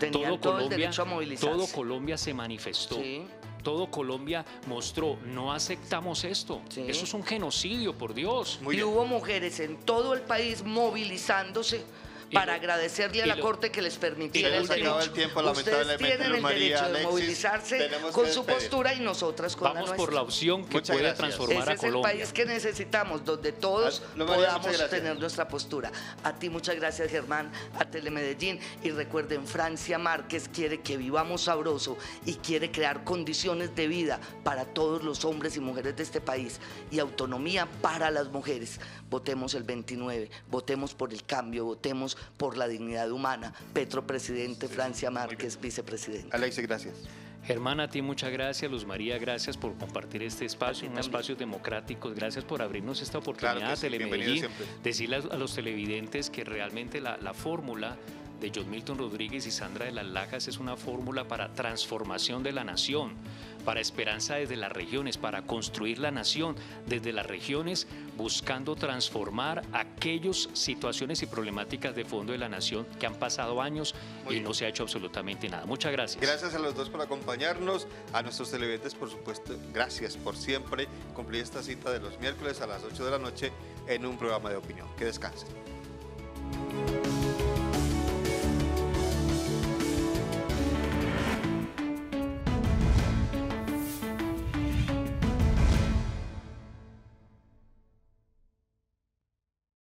Tenían todo el derecho a movilizarse. todo Colombia se manifestó. Sí. Todo Colombia mostró, no aceptamos esto. Sí. Eso es un genocidio, por Dios. Muy y bien. hubo mujeres en todo el país movilizándose para lo- agradecerle a la lo- Corte que les permitiera el derecho. el tiempo, Ustedes tienen el María, derecho de Alexis, movilizarse con su despedir. postura y nosotras con la Vamos nuestra. por la opción que Muchas puede gracias. transformar Ese a es el Colombia. país que necesitamos, donde todos María, podamos tener nuestra postura. A ti muchas gracias, Germán, a Telemedellín. Y recuerden, Francia Márquez quiere que vivamos sabroso y quiere crear condiciones de vida para todos los hombres y mujeres de este país y autonomía para las mujeres. Votemos el 29, votemos por el cambio, votemos por la dignidad humana. Petro presidente, Francia Márquez vicepresidente. Alexis, gracias. Germán, a ti muchas gracias. Luz María, gracias por compartir este espacio, un también. espacio democrático. Gracias por abrirnos esta oportunidad Claro sí, Telemedellín. siempre. Decirle a, a los televidentes que realmente la, la fórmula de John Milton Rodríguez y Sandra de las Lajas es una fórmula para transformación de la nación, para esperanza desde las regiones, para construir la nación desde las regiones, buscando transformar aquellas situaciones y problemáticas de fondo de la nación que han pasado años Muy y bien. no se ha hecho absolutamente nada. Muchas gracias. Gracias a los dos por acompañarnos, a nuestros televidentes, por supuesto, gracias por siempre cumplir esta cita de los miércoles a las 8 de la noche en un programa de opinión. Que descansen.